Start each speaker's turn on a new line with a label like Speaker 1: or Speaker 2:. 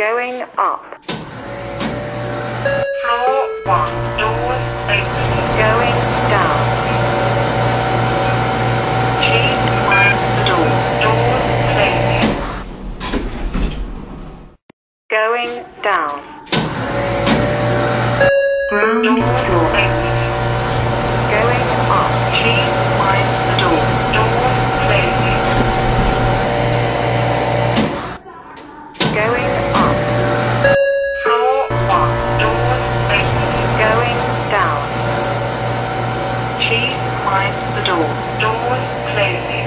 Speaker 1: Going up.
Speaker 2: Floor 1, doors open.
Speaker 1: Going down.
Speaker 2: Please mind door. Doors closing.
Speaker 1: Going down.
Speaker 2: Ground floor open. behind the door. Doors closing.